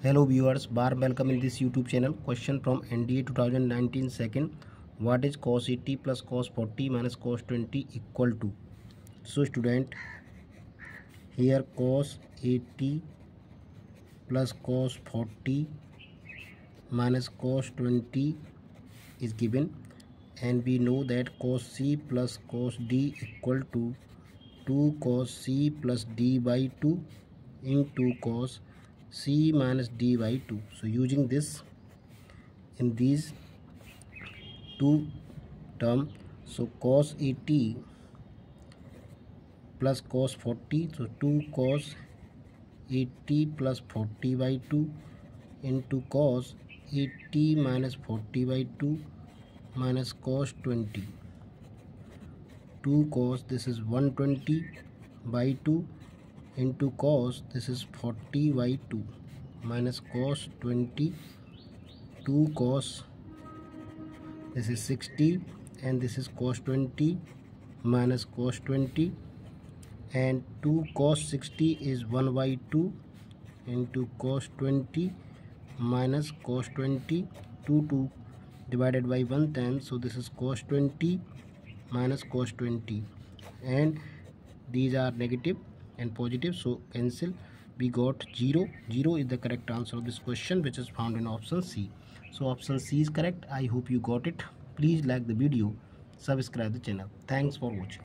Hello viewers bar welcome in this YouTube channel question from N D A two thousand nineteen second what is cos eighty plus cos forty minus cos twenty equal to so student here cos eighty plus cos forty minus cos twenty is given and we know that cos C plus cos D equal to two cos C plus D by two in two cos c minus d by 2 so using this in these two term so cos 80 plus cos 40 so 2 cos 80 plus 40 by 2 into cos 80 minus 40 by 2 minus cos 20 2 cos this is 120 by 2 into cos this is 40 by 2 minus cos 20 2 cos this is 60 and this is cos 20 minus cos 20 and 2 cos 60 is 1 by 2 into cos 20 minus cos 20 2 2 divided by 1 10 so this is cos 20 minus cos 20 and these are negative and positive. So cancel. We got 0 0 is the correct answer of this question which is found in option c. So option c is correct. I hope you got it. Please like the video. Subscribe the channel. Thanks for watching